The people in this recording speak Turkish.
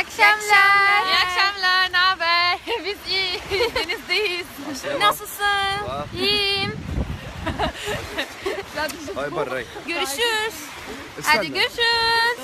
akşamlar. İyi akşamlar, ne haber? Biz iyi, denizdeyiz. Nasılsın? İyiyim. Haj barrej. Görüşürüz. Hadi görüşürüz.